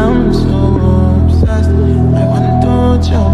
I'm so obsessed. I want to touch you.